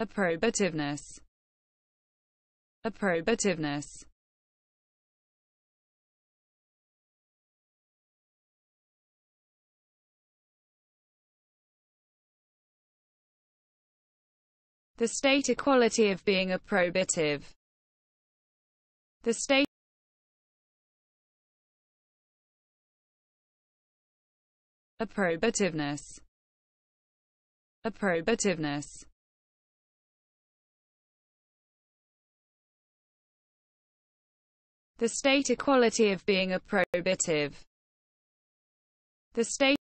approbativeness. Approbativeness. The state equality of being approbative. The state approbativeness. Approbativeness the state equality of being approbative the state